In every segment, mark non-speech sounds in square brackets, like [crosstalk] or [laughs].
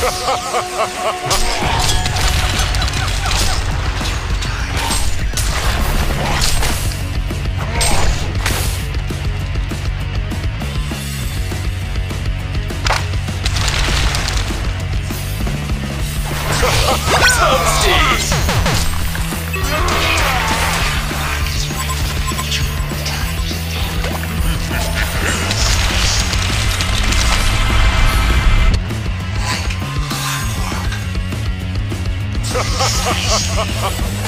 Substage! [laughs]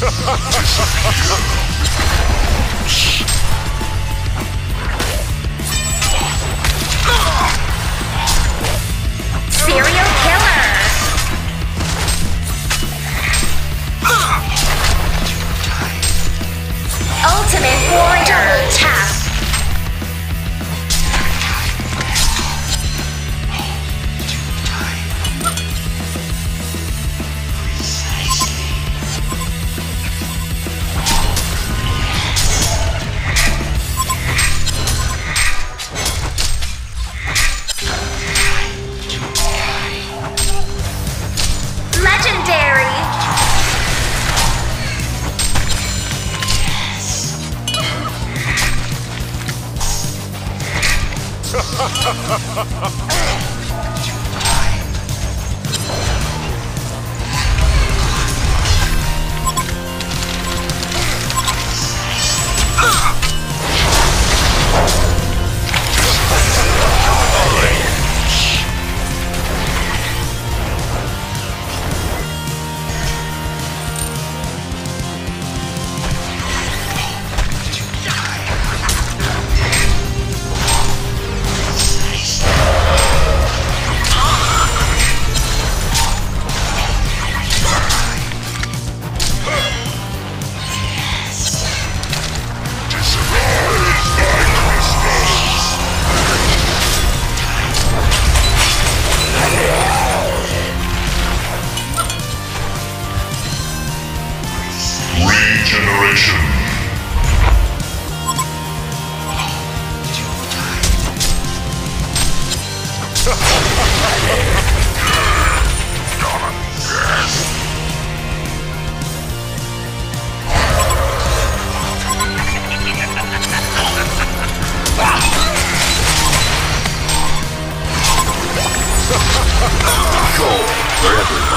Serial Ultimate warrior. Tap. Legendary. Regeneration. Serial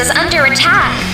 is under attack.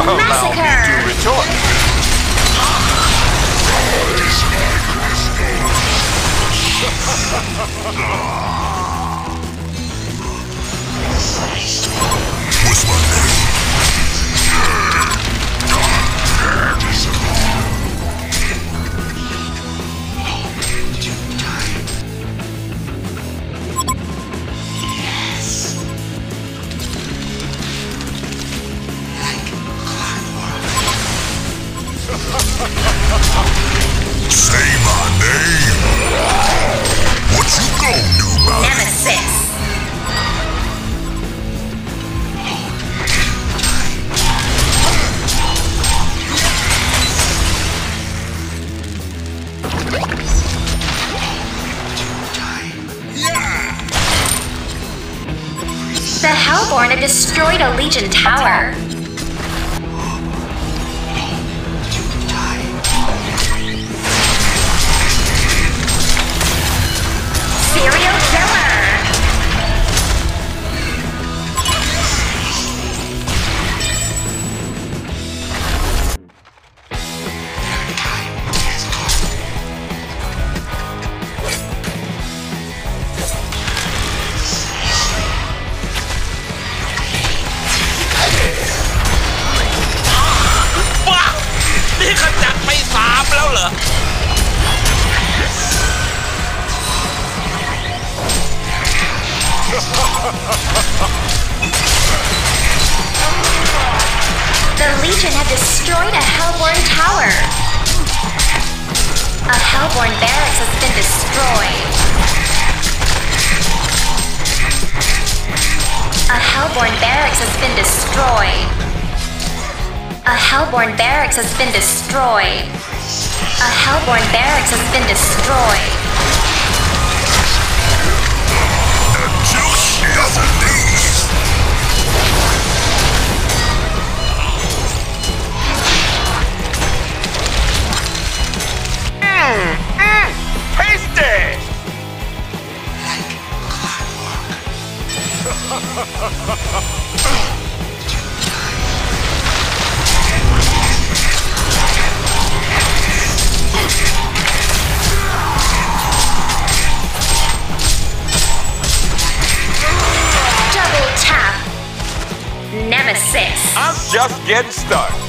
allow me Massacre. to retort. What's my name? Have destroyed a Legion tower. the Legion have destroyed a Hellborn tower. A Hellborn barracks has been destroyed. A Hellborn barracks has been destroyed. A Hellborn barracks has been destroyed. A Hellborn barracks has been destroyed. I'm just getting started.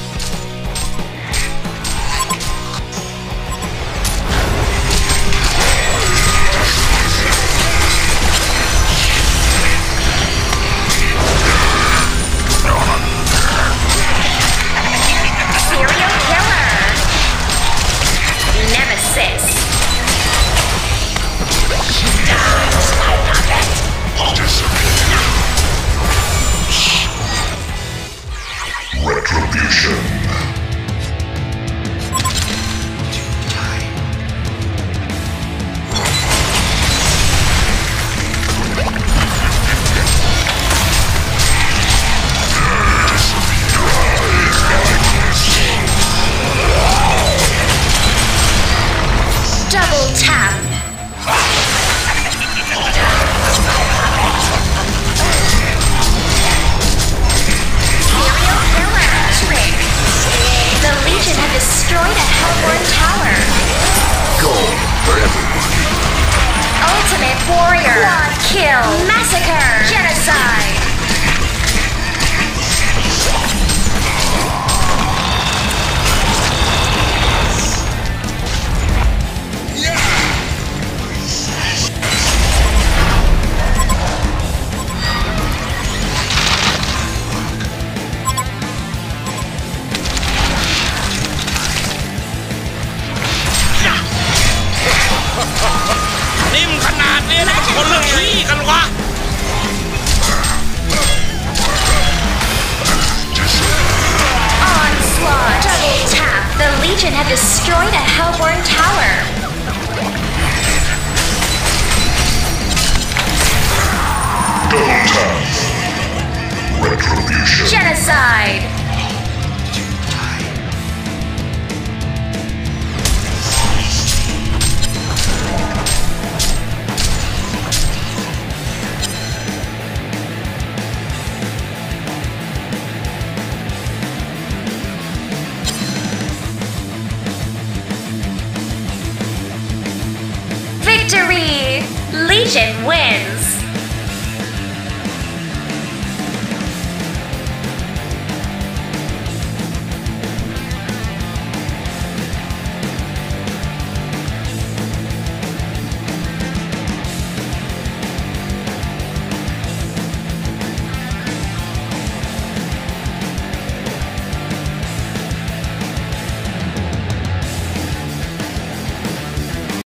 Kill. Massacre. destroyed a Hellborn tower. Retribution. Genocide.